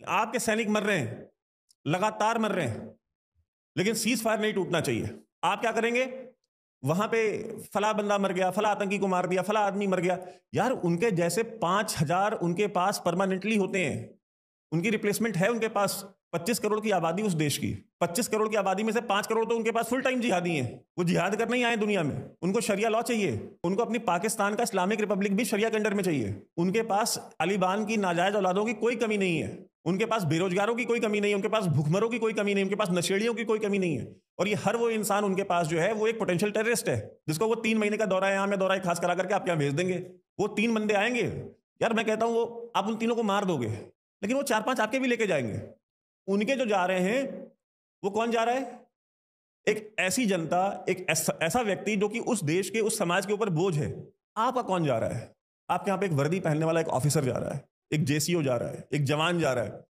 आपके सैनिक मर रहे हैं, लगातार मर रहे हैं, लेकिन सीज फायर नहीं टूटना चाहिए। आप क्या करेंगे? वहाँ पे फला बंदा मर गया, फला आतंकी को मार दिया, फला आदमी मर गया। यार, उनके जैसे पाँच हज़ार उनके पास परमानेंटली होते हैं। उनकी रिप्लेसमेंट है उनके पास 25 करोड़ की आबादी उस देश की। 25 करोड़ की आबादी में से पाँच करोड़ तो उनके पास फुल टाइम जिहादी हैं। वो जिहाद करने ही आए दुनिया में। उनको शरिया लॉ चाहिए। उनको अपनी पाकिस्तान का इस्लामिक रिपब्लिक भी शरिया के अंडर में चाहिए। उनके पास अलीबान की नाजायज औलादों की कोई कमी नहीं है। उनके पास बेरोजगारों की कोई कमी नहीं है, उनके पास भूखमरों की कोई कमी नहीं उनके पास नशेड़ियों की कोई कमी नहीं है। और ये हर वो इंसान उनके पास जो है, वो एक पोटेंशियल टेररिस्ट है, जिसको वो तीन महीने का दौरा यहाँ में दौरा खास करा करके आप यहाँ भेज देंगे। वो तीन बंदे आएँगे, यार मैं कहता हूँ, वो आप उन तीनों को मार दोगे, लेकिन वो चार पाँच आपके भी लेके जाएँगे। उनके जो जा रहे हैं, वो कौन जा रहा है? एक ऐसी जनता, एक ऐसा व्यक्ति जो कि उस देश के, उस समाज के ऊपर बोझ है। आपका कौन जा रहा है? आपके यहाँ पे एक वर्दी पहनने वाला एक ऑफिसर जा रहा है। एक जेसीओ जा रहा है एक जवान जा रहा है।